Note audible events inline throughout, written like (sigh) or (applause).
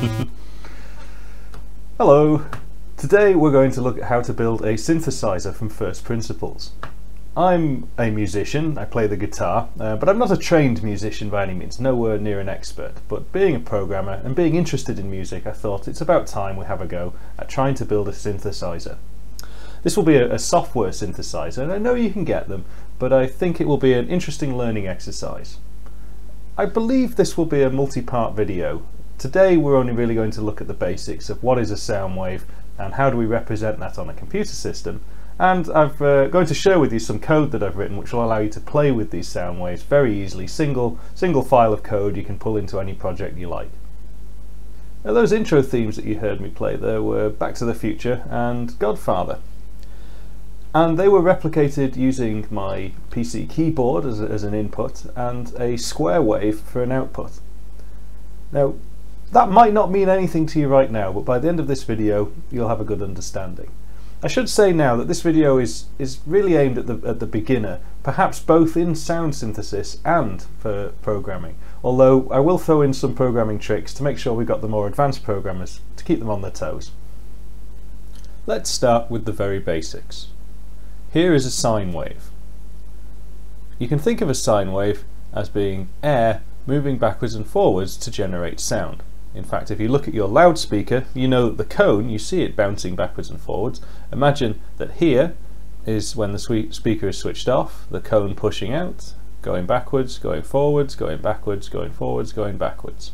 (laughs) Hello! Today we're going to look at how to build a synthesizer from first principles. I'm a musician, I play the guitar, uh, but I'm not a trained musician by any means, nowhere near an expert. But being a programmer and being interested in music, I thought it's about time we have a go at trying to build a synthesizer. This will be a, a software synthesizer, and I know you can get them, but I think it will be an interesting learning exercise. I believe this will be a multi-part video. Today we're only really going to look at the basics of what is a sound wave and how do we represent that on a computer system and I'm uh, going to share with you some code that I've written which will allow you to play with these sound waves very easily. Single, single file of code you can pull into any project you like. Now those intro themes that you heard me play there were Back to the Future and Godfather. And they were replicated using my PC keyboard as, as an input and a square wave for an output. Now that might not mean anything to you right now, but by the end of this video you'll have a good understanding. I should say now that this video is, is really aimed at the, at the beginner, perhaps both in sound synthesis and for programming, although I will throw in some programming tricks to make sure we've got the more advanced programmers to keep them on their toes. Let's start with the very basics. Here is a sine wave. You can think of a sine wave as being air moving backwards and forwards to generate sound. In fact, if you look at your loudspeaker, you know that the cone, you see it bouncing backwards and forwards. Imagine that here is when the speaker is switched off, the cone pushing out, going backwards, going forwards, going backwards, going forwards, going backwards.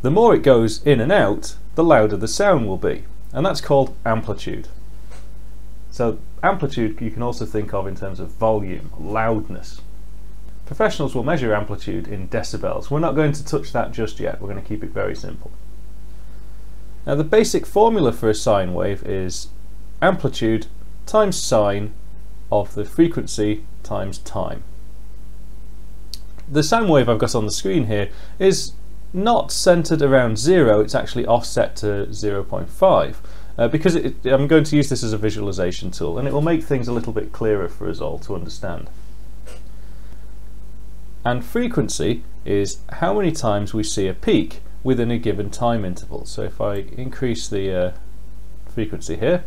The more it goes in and out, the louder the sound will be, and that's called amplitude. So amplitude you can also think of in terms of volume, loudness. Professionals will measure amplitude in decibels. We're not going to touch that just yet. We're going to keep it very simple. Now the basic formula for a sine wave is amplitude times sine of the frequency times time. The sine wave I've got on the screen here is not centered around zero, it's actually offset to 0.5. Uh, because it, I'm going to use this as a visualization tool and it will make things a little bit clearer for us all to understand. And frequency is how many times we see a peak within a given time interval. So if I increase the uh, frequency here,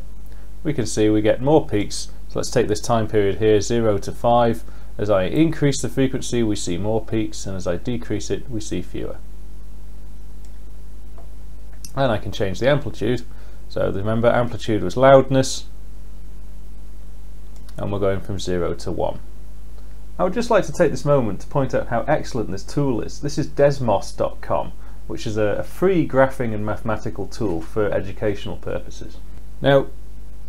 we can see we get more peaks. So let's take this time period here, 0 to 5. As I increase the frequency, we see more peaks, and as I decrease it, we see fewer. And I can change the amplitude. So remember, amplitude was loudness, and we're going from 0 to 1. I would just like to take this moment to point out how excellent this tool is. This is desmos.com, which is a, free graphing and mathematical tool for educational purposes. Now,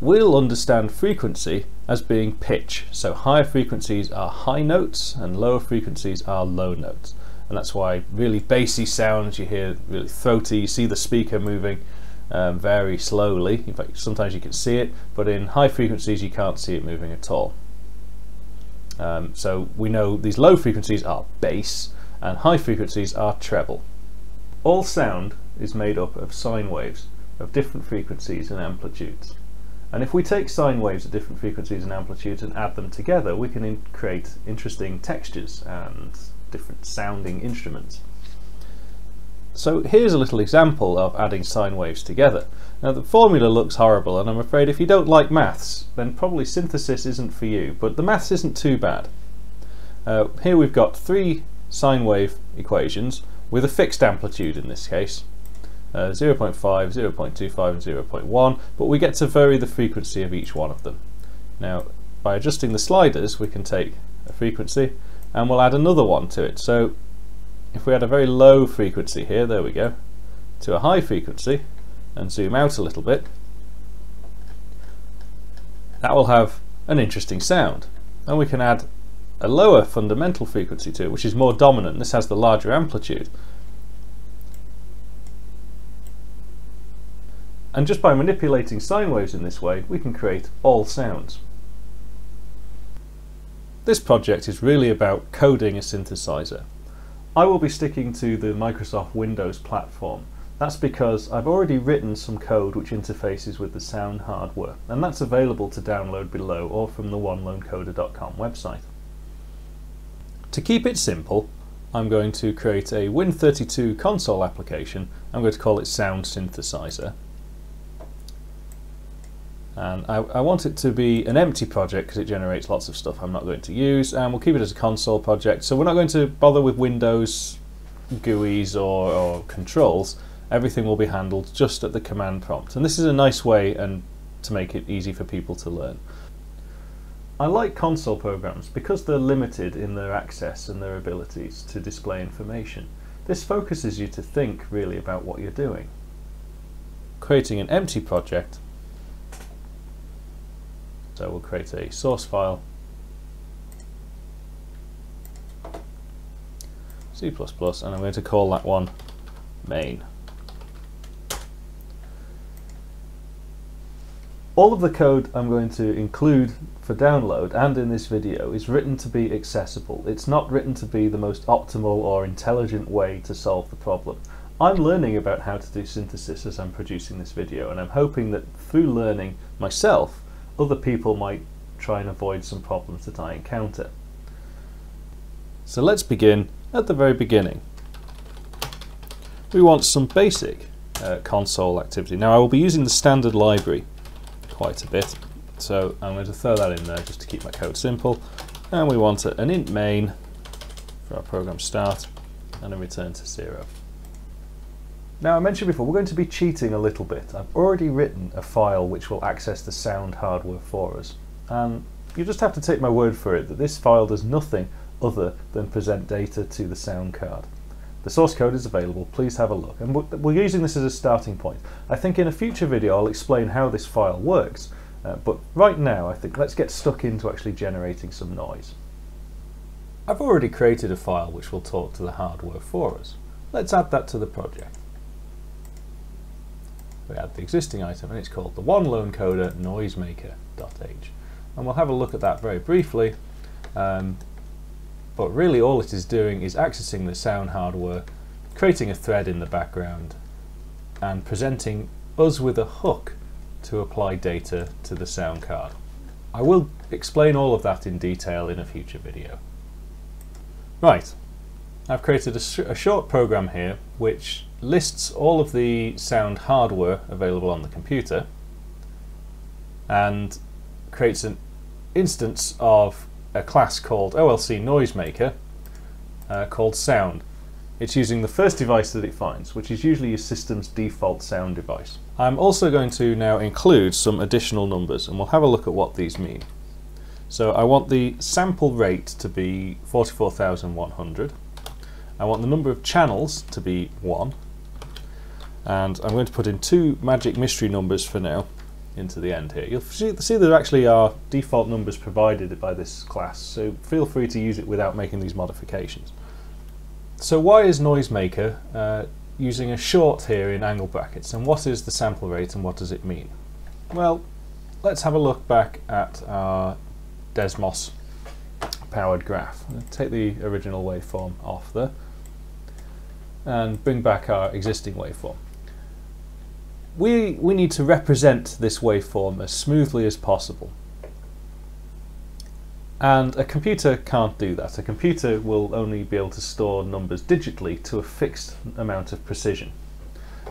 we'll understand frequency as being pitch. So higher frequencies are high notes and lower frequencies are low notes. And that's why really bassy sounds you hear really throaty, you see the speaker moving um, very slowly. In fact, sometimes you can see it, but in high frequencies you can't see it moving at all. Um, so we know these low frequencies are bass and high frequencies are treble. All sound is made up of sine waves of different frequencies and amplitudes. And if we take sine waves of different frequencies and amplitudes and add them together, we can in create interesting textures and different sounding instruments. So here's a little example of adding sine waves together. Now the formula looks horrible and I'm afraid if you don't like maths then probably synthesis isn't for you, but the maths isn't too bad. Uh, here we've got three sine wave equations with a fixed amplitude in this case. Uh, 0.5, 0.25 and 0.1 but we get to vary the frequency of each one of them. Now by adjusting the sliders we can take a frequency and we'll add another one to it. So if we had a very low frequency here, there we go, to a high frequency and zoom out a little bit, that will have an interesting sound. And we can add a lower fundamental frequency to it, which is more dominant. This has the larger amplitude. And just by manipulating sine waves in this way, we can create all sounds. This project is really about coding a synthesizer. I will be sticking to the Microsoft Windows platform. That's because I've already written some code which interfaces with the sound hardware, and that's available to download below or from the onelonecoder.com website. To keep it simple, I'm going to create a Win32 console application. I'm going to call it Sound Synthesizer. And I, I want it to be an empty project because it generates lots of stuff I'm not going to use, and we'll keep it as a console project. So we're not going to bother with Windows GUIs or, or controls. Everything will be handled just at the command prompt. And this is a nice way and to make it easy for people to learn. I like console programs because they're limited in their access and their abilities to display information. This focuses you to think really about what you're doing. Creating an empty project, so we'll create a source file, C++, and I'm going to call that one main. All of the code I'm going to include for download and in this video is written to be accessible. It's not written to be the most optimal or intelligent way to solve the problem. I'm learning about how to do synthesis as I'm producing this video and I'm hoping that through learning myself, other people might try and avoid some problems that I encounter. So let's begin at the very beginning. We want some basic uh, console activity. Now I will be using the standard library quite a bit. So I'm going to throw that in there just to keep my code simple. And we want an int main for our program start and a return to zero. Now I mentioned before, we're going to be cheating a little bit. I've already written a file which will access the sound hardware for us. And you just have to take my word for it that this file does nothing other than present data to the sound card. The source code is available, please have a look. And we're using this as a starting point. I think in a future video I'll explain how this file works, uh, but right now I think let's get stuck into actually generating some noise. I've already created a file which will talk to the hardware for us. Let's add that to the project. We add the existing item and it's called the one lone coder noisemaker.h. And we'll have a look at that very briefly. Um, but really all it is doing is accessing the sound hardware, creating a thread in the background, and presenting us with a hook to apply data to the sound card. I will explain all of that in detail in a future video. Right, I've created a, sh a short program here which lists all of the sound hardware available on the computer and creates an instance of a class called OLC Noisemaker uh, called Sound. It's using the first device that it finds, which is usually your system's default sound device. I'm also going to now include some additional numbers and we'll have a look at what these mean. So I want the sample rate to be 44,100. I want the number of channels to be 1. And I'm going to put in two magic mystery numbers for now into the end here. You'll see, see there actually are default numbers provided by this class, so feel free to use it without making these modifications. So why is Noisemaker uh, using a short here in angle brackets, and what is the sample rate and what does it mean? Well, let's have a look back at our Desmos powered graph. Take the original waveform off there and bring back our existing waveform we, we need to represent this waveform as smoothly as possible. And a computer can't do that. A computer will only be able to store numbers digitally to a fixed amount of precision.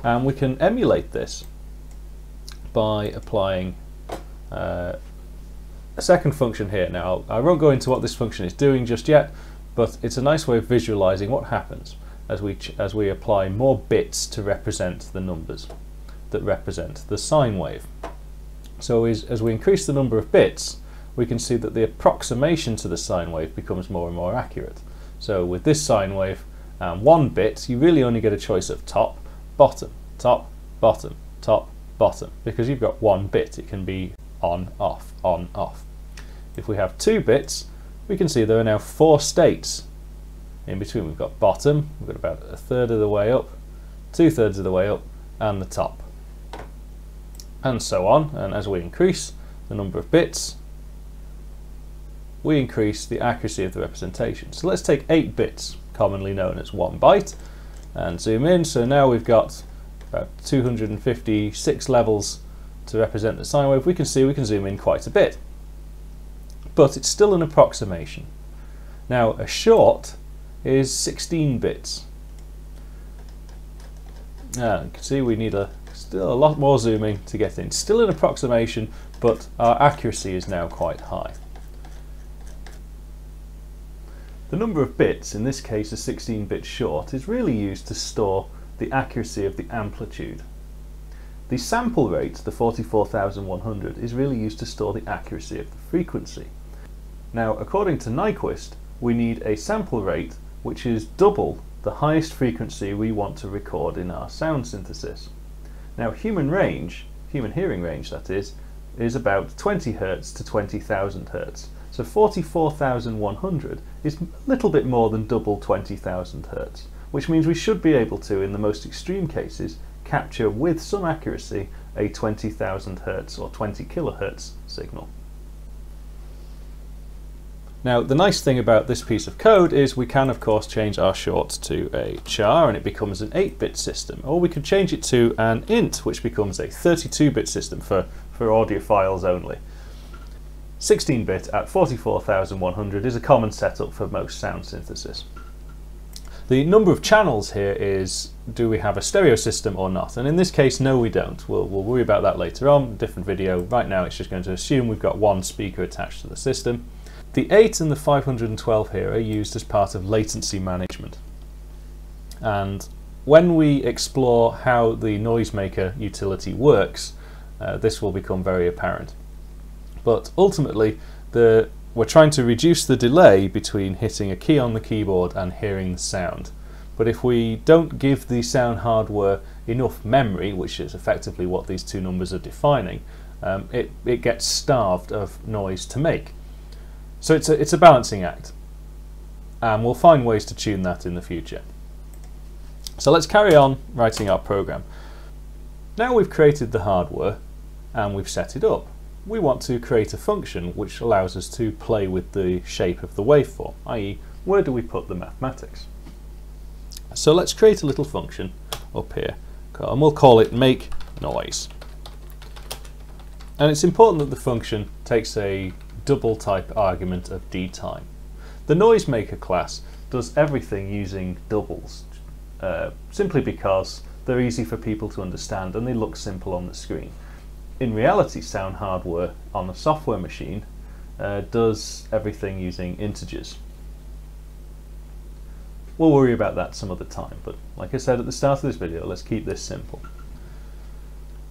And we can emulate this by applying uh, a second function here. Now, I won't go into what this function is doing just yet, but it's a nice way of visualizing what happens as we, as we apply more bits to represent the numbers that represent the sine wave. So as, as we increase the number of bits, we can see that the approximation to the sine wave becomes more and more accurate. So with this sine wave and one bit, you really only get a choice of top, bottom, top, bottom, top, bottom, because you've got one bit. It can be on, off, on, off. If we have two bits, we can see there are now four states in between. We've got bottom, we've got about a third of the way up, two thirds of the way up, and the top and so on. And as we increase the number of bits, we increase the accuracy of the representation. So let's take 8 bits, commonly known as 1 byte, and zoom in. So now we've got about 256 levels to represent the sine wave. We can see we can zoom in quite a bit. But it's still an approximation. Now a short is 16 bits. Now, you can see we need a still a lot more zooming to get in. Still an approximation, but our accuracy is now quite high. The number of bits, in this case a 16 bit short, is really used to store the accuracy of the amplitude. The sample rate, the 44,100, is really used to store the accuracy of the frequency. Now, according to Nyquist, we need a sample rate which is double the highest frequency we want to record in our sound synthesis. Now, human range, human hearing range that is, is about 20 Hz to 20,000 Hz. So 44,100 is a little bit more than double 20,000 Hz, which means we should be able to, in the most extreme cases, capture with some accuracy a 20,000 Hz or 20 kHz signal. Now the nice thing about this piece of code is we can of course change our short to a char and it becomes an 8-bit system or we could change it to an int which becomes a 32-bit system for, for audiophiles only. 16-bit at 44,100 is a common setup for most sound synthesis. The number of channels here is do we have a stereo system or not? And in this case, no we don't. We'll, we'll worry about that later on, different video. Right now it's just going to assume we've got one speaker attached to the system. The 8 and the 512 here are used as part of latency management. And when we explore how the noisemaker utility works, uh, this will become very apparent. But ultimately, the we're trying to reduce the delay between hitting a key on the keyboard and hearing the sound. But if we don't give the sound hardware enough memory, which is effectively what these two numbers are defining, um, it, it gets starved of noise to make. So it's a, it's a balancing act. And we'll find ways to tune that in the future. So let's carry on writing our program. Now we've created the hardware and we've set it up we want to create a function which allows us to play with the shape of the waveform, i.e. where do we put the mathematics. So let's create a little function up here and we'll call it make noise. And it's important that the function takes a double type argument of dtime. The noisemaker class does everything using doubles uh, simply because they're easy for people to understand and they look simple on the screen in reality, sound hardware on a software machine uh, does everything using integers. We'll worry about that some other time, but like I said at the start of this video, let's keep this simple.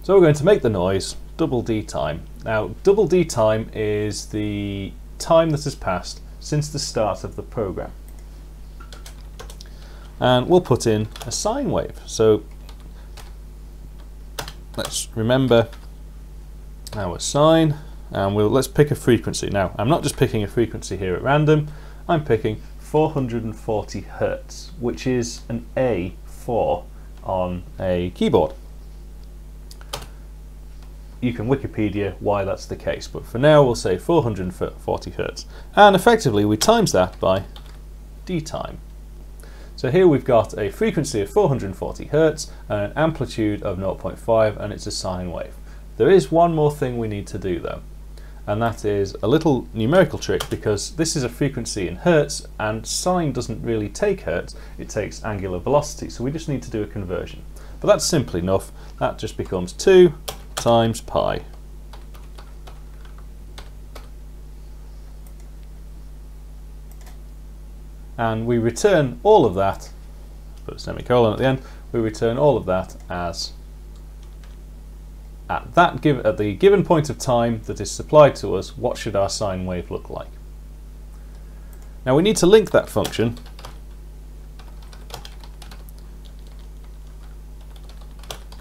So we're going to make the noise double D time. Now, double D time is the time that has passed since the start of the program. And we'll put in a sine wave. So let's remember our sine and we'll let's pick a frequency now I'm not just picking a frequency here at random I'm picking 440 hertz which is an A4 on a keyboard you can Wikipedia why that's the case but for now we'll say 440 hertz. And effectively we times that by d time. So here we've got a frequency of 440 hertz and an amplitude of 0.5 and it's a sine wave. There is one more thing we need to do though, and that is a little numerical trick because this is a frequency in hertz and sine doesn't really take hertz, it takes angular velocity, so we just need to do a conversion. But that's simple enough, that just becomes 2 times pi. And we return all of that, put a semicolon at the end, we return all of that as at that give, at the given point of time that is supplied to us, what should our sine wave look like? Now we need to link that function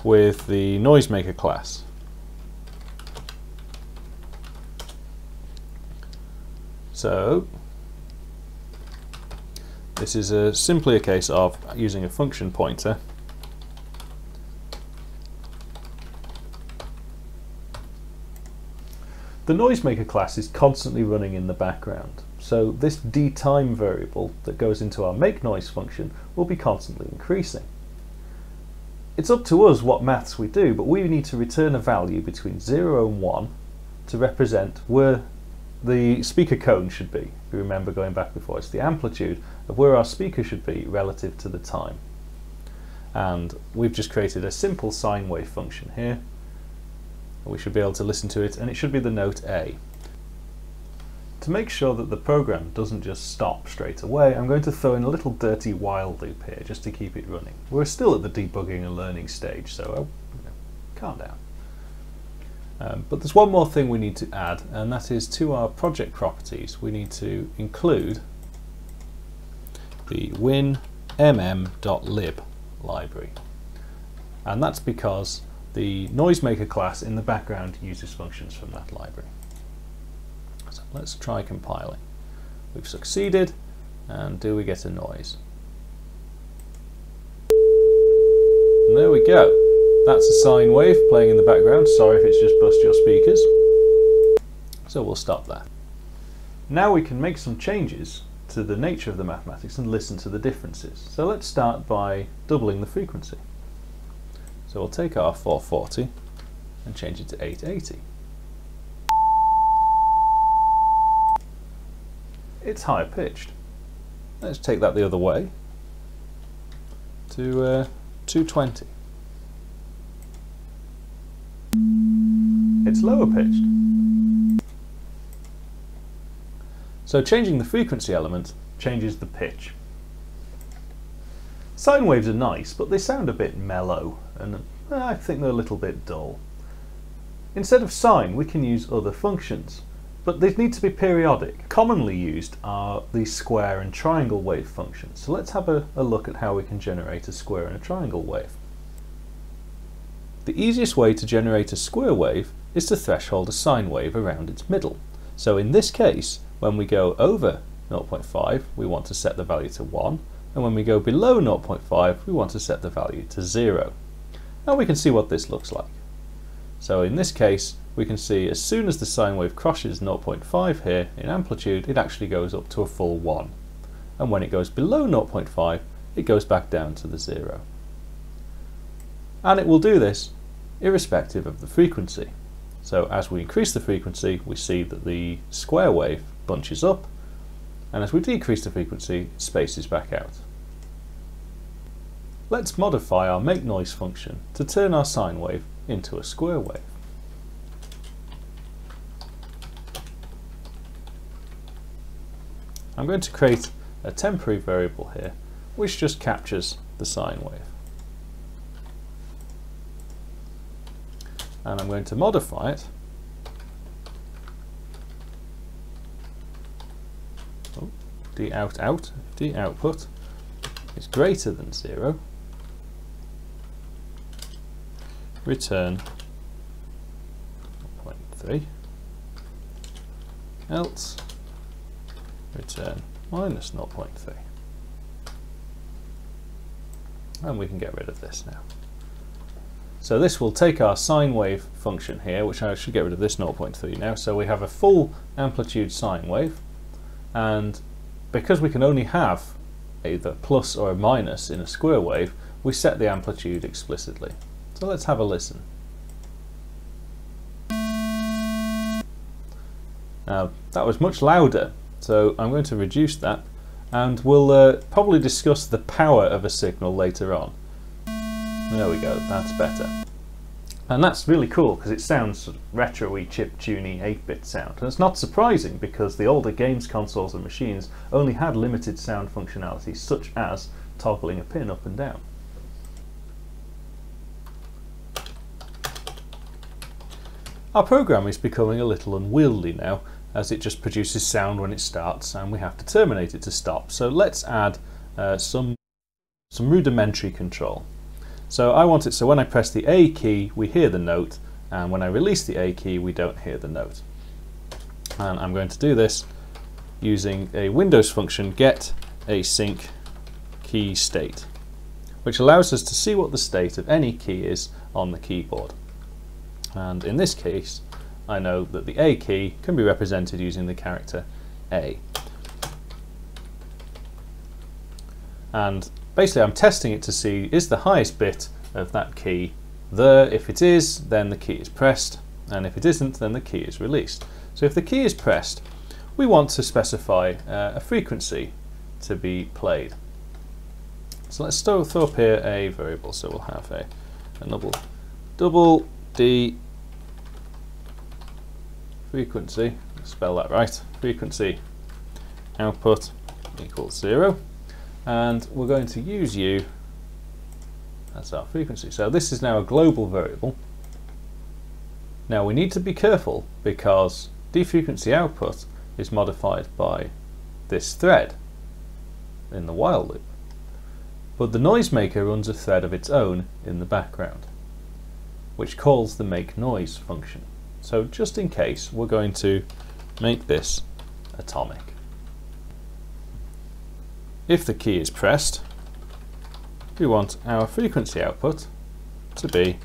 with the noisemaker class. So this is a, simply a case of using a function pointer The noisemaker class is constantly running in the background, so this dtime variable that goes into our make noise function will be constantly increasing. It's up to us what maths we do, but we need to return a value between 0 and 1 to represent where the speaker cone should be. If you remember going back before, it's the amplitude of where our speaker should be relative to the time. And we've just created a simple sine wave function here. We should be able to listen to it, and it should be the note A. To make sure that the program doesn't just stop straight away, I'm going to throw in a little dirty while loop here just to keep it running. We're still at the debugging and learning stage, so uh, you know, calm down. Um, but there's one more thing we need to add, and that is to our project properties, we need to include the winmm.lib library. And that's because the noisemaker class in the background uses functions from that library. Let's try compiling. We've succeeded, and do we get a noise? And there we go. That's a sine wave playing in the background. Sorry if it's just bust your speakers. So we'll stop there. Now we can make some changes to the nature of the mathematics and listen to the differences. So let's start by doubling the frequency. So we'll take our 440 and change it to 880. It's higher pitched. Let's take that the other way to uh, 220. It's lower pitched. So changing the frequency element changes the pitch. Sine waves are nice, but they sound a bit mellow, and uh, I think they're a little bit dull. Instead of sine, we can use other functions. But they need to be periodic. Commonly used are the square and triangle wave functions. So let's have a, a look at how we can generate a square and a triangle wave. The easiest way to generate a square wave is to threshold a sine wave around its middle. So in this case, when we go over 0.5, we want to set the value to 1, and when we go below 0.5, we want to set the value to 0. Now we can see what this looks like. So in this case, we can see as soon as the sine wave crosses 0.5 here in amplitude, it actually goes up to a full 1. And when it goes below 0.5, it goes back down to the 0. And it will do this irrespective of the frequency. So as we increase the frequency, we see that the square wave bunches up, and as we decrease the frequency, it spaces back out. Let's modify our make noise function to turn our sine wave into a square wave. I'm going to create a temporary variable here which just captures the sine wave. And I'm going to modify it oh, d out out, d output is greater than zero, return 0.3, else return minus 0.3. And we can get rid of this now. So this will take our sine wave function here, which I should get rid of this 0.3 now. So we have a full amplitude sine wave, and because we can only have either plus or a minus in a square wave, we set the amplitude explicitly. So let's have a listen. Now that was much louder so I'm going to reduce that and we'll uh, probably discuss the power of a signal later on. There we go, that's better. And that's really cool because it sounds sort of retro-y, chip-tuney, 8-bit sound. And it's not surprising because the older games consoles and machines only had limited sound functionality such as toggling a pin up and down. Our program is becoming a little unwieldy now as it just produces sound when it starts and we have to terminate it to stop. So let's add uh, some, some rudimentary control. So I want it so when I press the A key we hear the note and when I release the A key we don't hear the note. And I'm going to do this using a Windows function get async key state which allows us to see what the state of any key is on the keyboard. And in this case I know that the A key can be represented using the character A. And basically I'm testing it to see is the highest bit of that key there. If it is, then the key is pressed, and if it isn't, then the key is released. So if the key is pressed, we want to specify uh, a frequency to be played. So let's throw, up here a variable. So we'll have a, a double, double D frequency, spell that right, frequency output equals zero. And we're going to use u as our frequency. So this is now a global variable. Now we need to be careful because frequency output is modified by this thread in the while loop. But the noisemaker runs a thread of its own in the background, which calls the make noise function. So just in case, we're going to make this atomic. If the key is pressed, we want our frequency output to be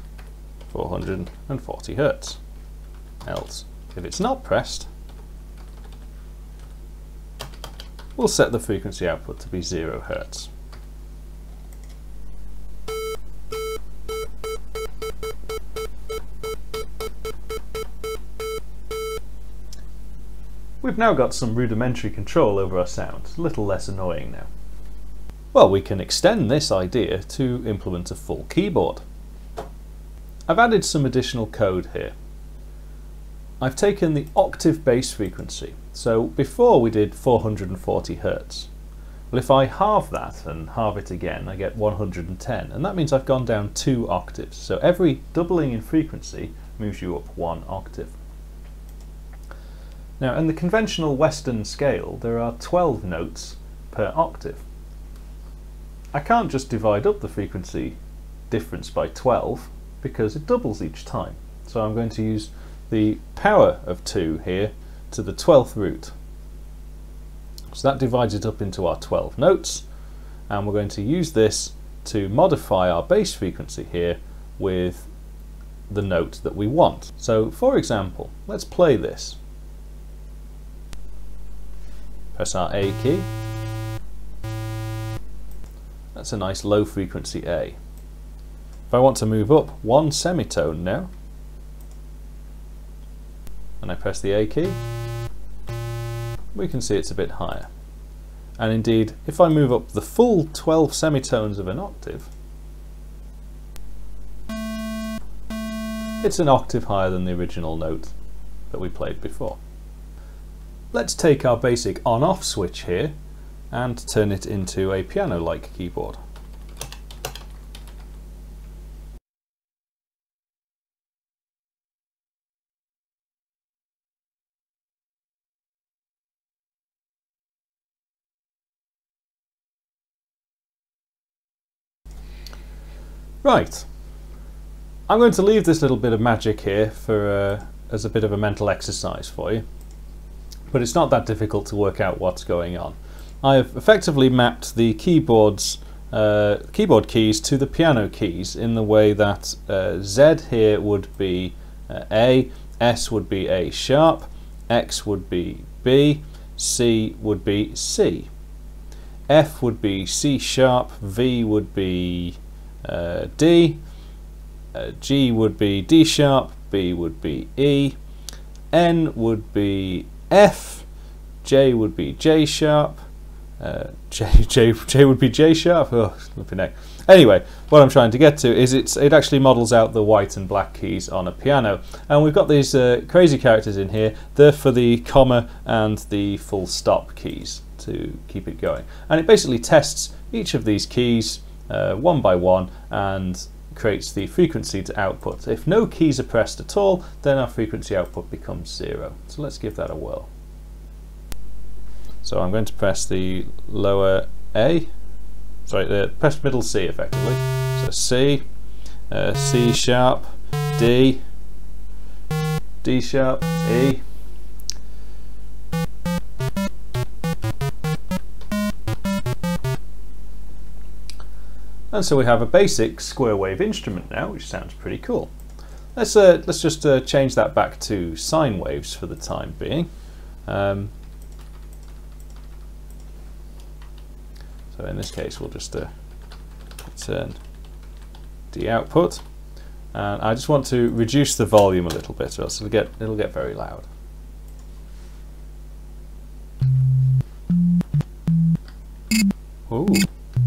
440 Hertz. Else, if it's not pressed, we'll set the frequency output to be 0 Hertz. We've now got some rudimentary control over our sound, a little less annoying now. Well, we can extend this idea to implement a full keyboard. I've added some additional code here. I've taken the octave base frequency. So before we did 440 Hertz. Well, if I halve that and halve it again, I get 110. And that means I've gone down two octaves. So every doubling in frequency moves you up one octave. Now, in the conventional Western scale, there are 12 notes per octave. I can't just divide up the frequency difference by 12 because it doubles each time. So I'm going to use the power of 2 here to the 12th root. So that divides it up into our 12 notes and we're going to use this to modify our base frequency here with the note that we want. So for example, let's play this. Press our A key. That's a nice low frequency A. If I want to move up one semitone now, and I press the A key, we can see it's a bit higher. And indeed, if I move up the full 12 semitones of an octave, it's an octave higher than the original note that we played before. Let's take our basic on-off switch here and turn it into a piano-like keyboard. Right, I'm going to leave this little bit of magic here for uh, as a bit of a mental exercise for you but it's not that difficult to work out what's going on. I have effectively mapped the keyboard's uh, keyboard keys to the piano keys in the way that uh, Z here would be uh, A, S would be A sharp, X would be B, C would be C. F would be C sharp, V would be uh, D, uh, G would be D sharp, B would be E, N would be F, J would be J sharp, uh, J, J, J would be J sharp. Oh, neck. Anyway, what I'm trying to get to is it's, it actually models out the white and black keys on a piano. And we've got these uh, crazy characters in here. They're for the comma and the full stop keys to keep it going. And it basically tests each of these keys uh, one by one and creates the frequency to output. If no keys are pressed at all, then our frequency output becomes zero. So let's give that a whirl. So I'm going to press the lower A, sorry, the press middle C effectively. So C, uh, C sharp, D, D sharp, E, And so we have a basic square wave instrument now, which sounds pretty cool. Let's, uh, let's just uh, change that back to sine waves for the time being. Um, so in this case, we'll just uh, the output. And I just want to reduce the volume a little bit, or else it'll get, it'll get very loud. Ooh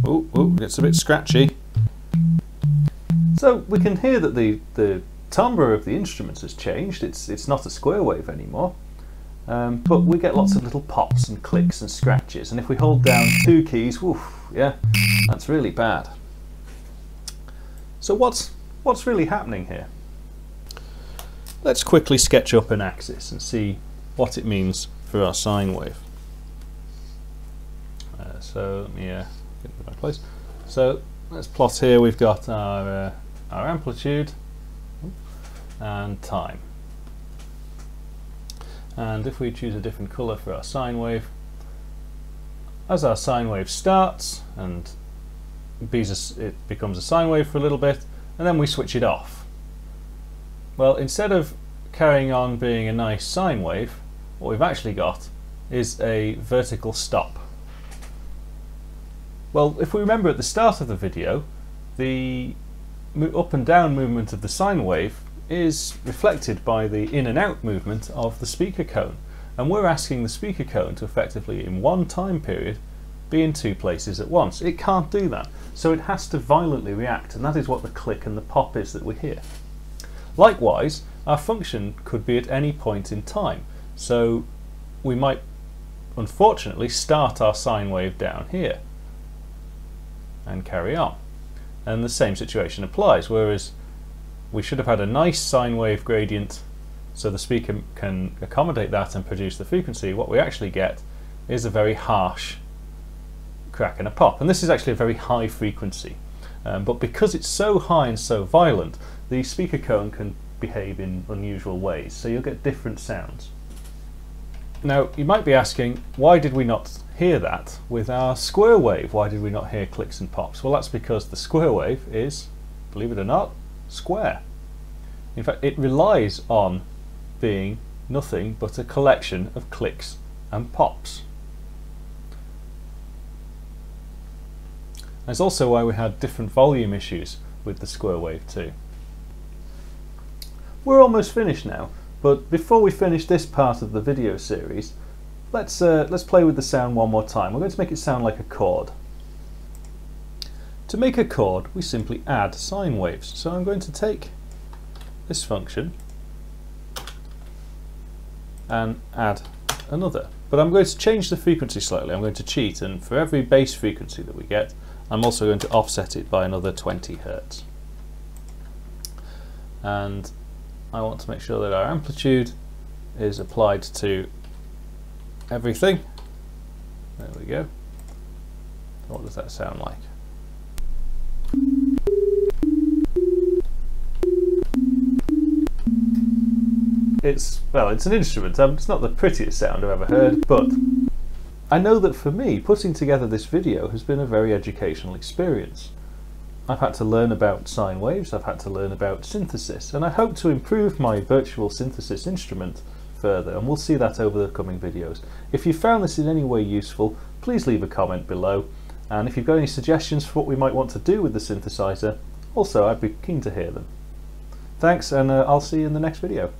ooh, ooh, it's a bit scratchy. So we can hear that the, the timbre of the instruments has changed. It's, it's not a square wave anymore. Um, but we get lots of little pops and clicks and scratches. And if we hold down two keys, woof, yeah, that's really bad. So what's, what's really happening here? Let's quickly sketch up an axis and see what it means for our sine wave. Uh, so let me uh, get in the right place. So let's plot here. We've got our uh, our amplitude and time. And if we choose a different colour for our sine wave, as our sine wave starts and it becomes a sine wave for a little bit, and then we switch it off. Well, instead of carrying on being a nice sine wave, what we've actually got is a vertical stop. Well, if we remember at the start of the video, the up and down movement of the sine wave is reflected by the in and out movement of the speaker cone. And we're asking the speaker cone to effectively, in one time period, be in two places at once. It can't do that. So it has to violently react, and that is what the click and the pop is that we hear. Likewise, our function could be at any point in time. So we might unfortunately start our sine wave down here and carry on. And the same situation applies, whereas we should have had a nice sine wave gradient so the speaker can accommodate that and produce the frequency. What we actually get is a very harsh crack and a pop. And this is actually a very high frequency. Um, but because it's so high and so violent, the speaker cone can behave in unusual ways. So you'll get different sounds. Now, you might be asking, why did we not hear that with our square wave? Why did we not hear clicks and pops? Well, that's because the square wave is, believe it or not, square. In fact, it relies on being nothing but a collection of clicks and pops. That's also why we had different volume issues with the square wave too. We're almost finished now, but before we finish this part of the video series, let's, uh, let's play with the sound one more time. We're going to make it sound like a chord. To make a chord, we simply add sine waves. So I'm going to take this function and add another. But I'm going to change the frequency slightly. I'm going to cheat, and for every base frequency that we get, I'm also going to offset it by another 20 hertz. And I want to make sure that our amplitude is applied to everything. There we go. What does that sound like? It's, well, it's an instrument. Um, it's not the prettiest sound I've ever heard, but I know that for me, putting together this video has been a very educational experience. I've had to learn about sine waves, I've had to learn about synthesis, and I hope to improve my virtual synthesis instrument further, and we'll see that over the coming videos. If you found this in any way useful, please leave a comment below, and if you've got any suggestions for what we might want to do with the synthesizer, also I'd be keen to hear them. Thanks, and uh, I'll see you in the next video.